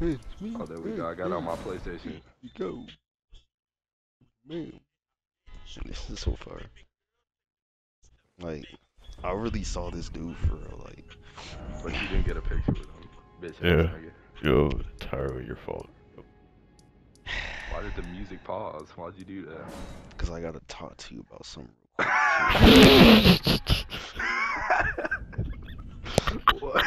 It's me. Oh, there we go. I got on my PlayStation. You go. Man. This is so far. Like, I really saw this dude for real, like, But you didn't get a picture with him. Bitch Yeah. Yo, entirely your fault. Why did the music pause? Why'd you do that? cause I gotta talk to you about some. what?